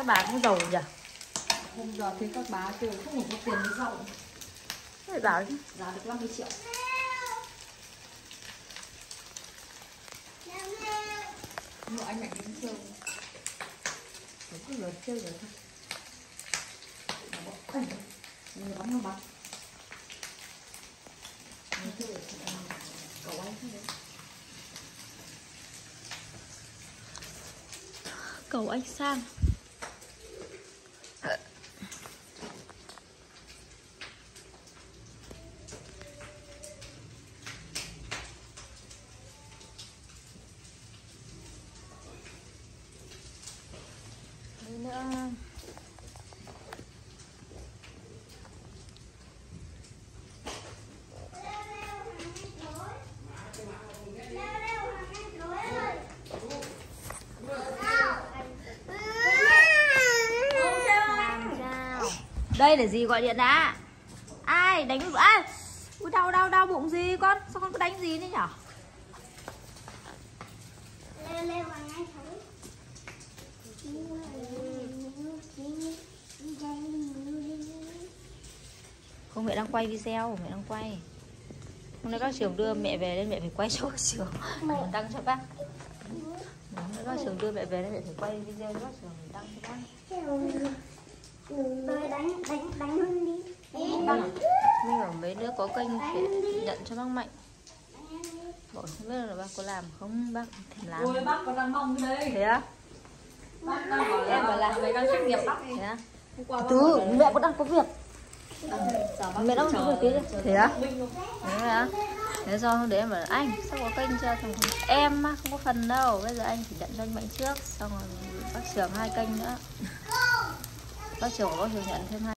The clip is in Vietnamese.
các bà cũng giàu nhỉ? Hôm giờ thấy các bà kêu không có tiền rau Phải bảo chứ Giá được 50 triệu. Mà anh mạnh đến chơi. Đúng cứ lượt chơi rồi thôi. Khẩn Nó bóng nó bắn. Chơi Cậu anh đấy. Cầu anh sang nữa. Đây là gì gọi điện đã? Ai, đánh à ui, đau đau đau bụng gì con? Sao con cứ đánh gì nữa nhở? Không mẹ đang quay video mẹ đang quay. Hôm nay các trường đưa mẹ về nên mẹ phải quay cho các trường. Mình đăng cho bác. Hôm nay các trường đưa mẹ về nên mẹ phải quay video cho các trường mình đăng cho bác. Đánh đánh đánh hơn đi. Vâng. Mình ở mấy đứa có kênh phải nhận cho bác Mạnh. Bọn không biết là bác có làm không? Bác thèm làm. Ôi bác còn đang mong cái đấy Thế á? Bác đang bảo là lấy đang trách nhiệm bác Thế á? Hôm qua bác Từ mẹ vẫn đang có việc Mẹ có việc tí Thế á? Thế á? Thế do hôm đấy em bảo anh sao có kênh cho thằng em á không có phần đâu Bây giờ anh chỉ nhận cho anh Mạnh trước Xong rồi bác trường hai kênh nữa Bác trường của bác trường nhận thêm hai